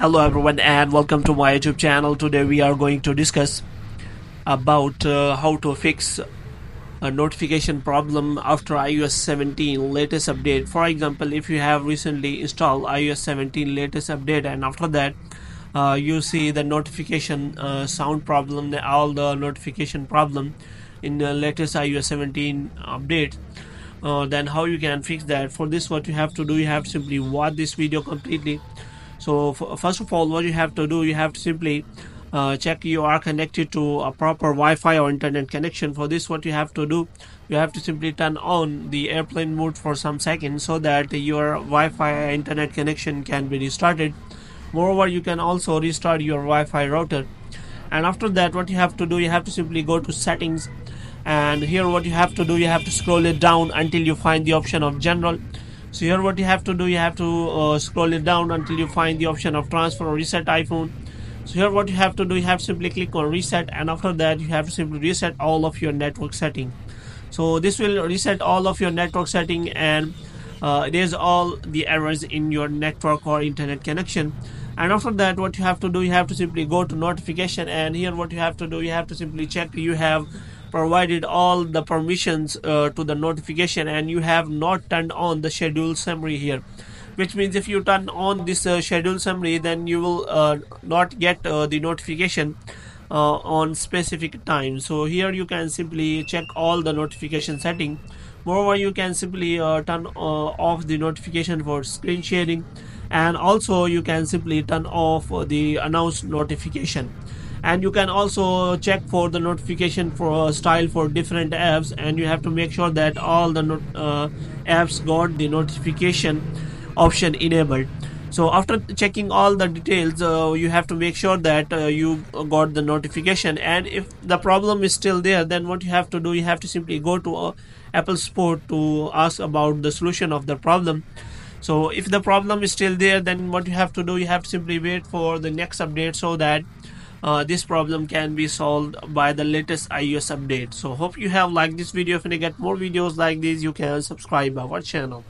Hello everyone and welcome to my YouTube channel. Today we are going to discuss about uh, how to fix a notification problem after iOS 17 latest update. For example, if you have recently installed iOS 17 latest update and after that uh, you see the notification uh, sound problem, all the notification problem in the latest iOS 17 update. Uh, then how you can fix that for this what you have to do you have simply watch this video completely so first of all what you have to do you have to simply uh, check you are connected to a proper Wi-Fi or internet connection. For this what you have to do you have to simply turn on the airplane mode for some seconds so that your Wi-Fi internet connection can be restarted. Moreover you can also restart your Wi-Fi router. And after that what you have to do you have to simply go to settings. And here what you have to do you have to scroll it down until you find the option of general so here what you have to do you have to uh, scroll it down until you find the option of transfer or reset iphone so here what you have to do you have simply click on reset and after that you have to simply reset all of your network setting so this will reset all of your network setting and uh, it is all the errors in your network or internet connection and after that what you have to do you have to simply go to notification and here what you have to do you have to simply check you have provided all the permissions uh, to the notification and you have not turned on the schedule summary here. Which means if you turn on this uh, schedule summary then you will uh, not get uh, the notification uh, on specific time. So here you can simply check all the notification setting. Moreover you can simply uh, turn off the notification for screen sharing. And also you can simply turn off the announced notification and you can also check for the notification for uh, style for different apps and you have to make sure that all the uh, apps got the notification option enabled. So after checking all the details uh, you have to make sure that uh, you got the notification. And if the problem is still there then what you have to do you have to simply go to uh, apple support to ask about the solution of the problem. So if the problem is still there then what you have to do you have to simply wait for the next update so that uh, this problem can be solved by the latest iOS update. So hope you have liked this video. If you get more videos like this, you can subscribe our channel.